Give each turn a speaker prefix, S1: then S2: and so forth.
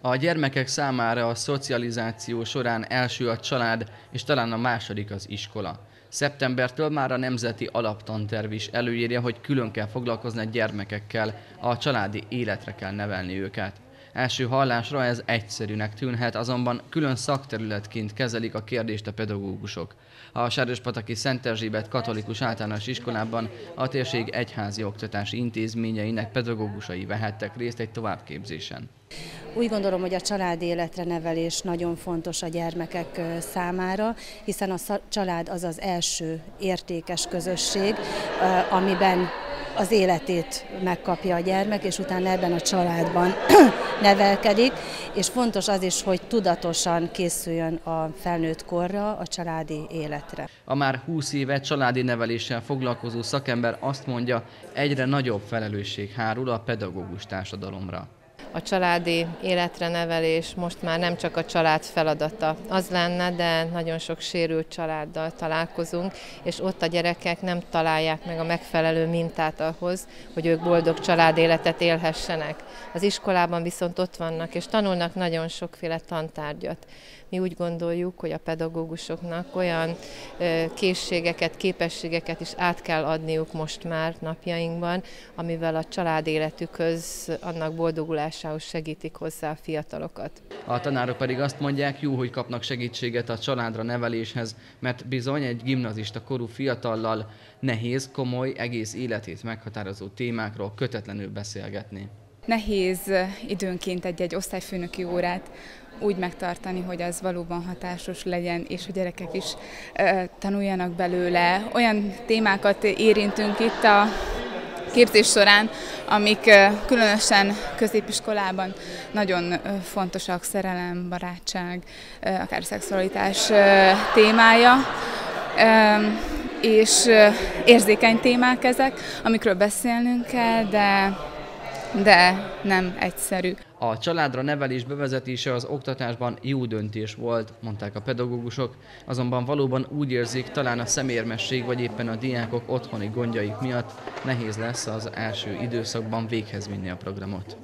S1: A gyermekek számára a szocializáció során első a család, és talán a második az iskola. Szeptembertől már a Nemzeti Alaptanterv is előírja, hogy külön kell foglalkozni a gyermekekkel, a családi életre kell nevelni őket. Első hallásra ez egyszerűnek tűnhet, azonban külön szakterületként kezelik a kérdést a pedagógusok. A Sárospataki Szent Erzsébet Katolikus Általános Iskolában a térség egyházi oktatási intézményeinek pedagógusai vehettek részt egy továbbképzésen.
S2: Úgy gondolom, hogy a család életre nevelés nagyon fontos a gyermekek számára, hiszen a család az az első értékes közösség, amiben az életét megkapja a gyermek, és utána ebben a családban nevelkedik, és fontos az is, hogy tudatosan készüljön a felnőtt korra, a családi életre.
S1: A már 20 éve családi neveléssel foglalkozó szakember azt mondja, egyre nagyobb felelősség hárul a pedagógus társadalomra
S3: a családi életre nevelés most már nem csak a család feladata. Az lenne, de nagyon sok sérült családdal találkozunk, és ott a gyerekek nem találják meg a megfelelő mintát ahhoz, hogy ők boldog családéletet élhessenek. Az iskolában viszont ott vannak, és tanulnak nagyon sokféle tantárgyat. Mi úgy gondoljuk, hogy a pedagógusoknak olyan készségeket, képességeket is át kell adniuk most már napjainkban, amivel a család életükhöz, annak boldogulásához segítik hozzá a fiatalokat.
S1: A tanárok pedig azt mondják, jó, hogy kapnak segítséget a családra neveléshez, mert bizony egy gimnazista korú fiatallal nehéz, komoly, egész életét meghatározó témákról kötetlenül beszélgetni.
S4: Nehéz időnként egy-egy osztályfőnöki órát úgy megtartani, hogy az valóban hatásos legyen, és a gyerekek is tanuljanak belőle. Olyan témákat érintünk itt a képzés során, amik különösen középiskolában nagyon fontosak, szerelem, barátság, akár szexualitás témája. És érzékeny témák ezek, amikről beszélnünk kell, de de nem egyszerű.
S1: A családra nevelés bevezetése az oktatásban jó döntés volt, mondták a pedagógusok, azonban valóban úgy érzik, talán a szemérmesség vagy éppen a diákok otthoni gondjaik miatt nehéz lesz az első időszakban véghez vinni a programot.